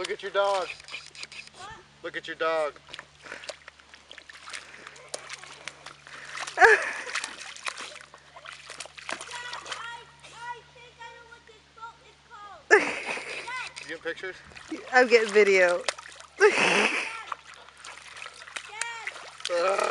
Look at your dog. Look at your dog. you get pictures? I'm getting video. Dad. Dad.